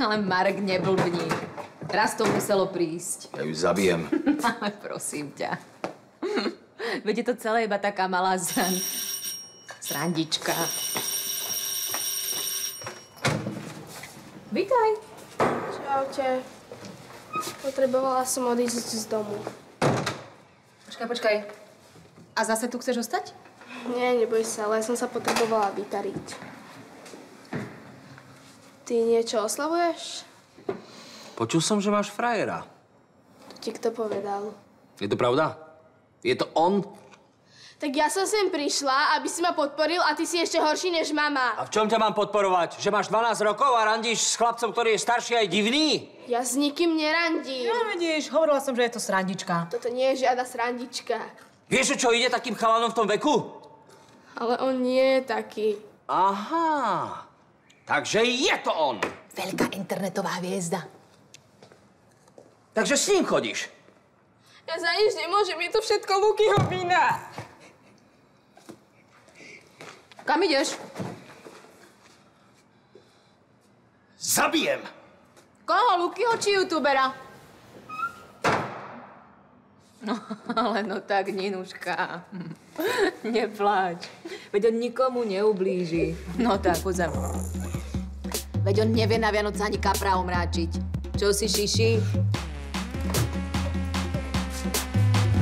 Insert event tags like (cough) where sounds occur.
Ale Marek, neblbni. Raz to muselo prísť. Ja ju zabijem. (laughs) Ale prosím ťa. (laughs) Veď je to celé iba taká malá zran... Srandička. Vítaj. Čaute. Potrebovala som odísť z domu. Počkaj, počkaj. A zase tu chceš ostať? Nie, neboj sa, ale som sa potrebovala vytariť. Ty niečo oslavuješ? Počul som, že máš frajera. To ti kto povedal? Je to pravda? Je to on? Tak ja som sem prišla, aby si ma podporil a ty si ešte horší než mama. A v čom ťa mám podporovať? Že máš 12 rokov a randíš s chlapcom, ktorý je starší aj divný? Ja s nikým nerandím. No vidíš, hovorila som, že je to srandička. Toto nie je žiadna srandička. Vieš, o čo ide takým chalanom v tom veku? Ale on nie je taký. Aha. Takže je to on. Veľká internetová hviezda. Takže s ním chodíš. Ja za nič nemôžem, je to všetko Lukyho vina. Kam ideš? Zabijem. Koho, Lukyho či youtubera? No, (laughs) ale no tak, Ninuška. (laughs) Nepláč. Veď on nikomu neublíži. No tak, poď za mnou. Veď on nevie na Vianoce ani kapra omráčiť. Čo si, šiši?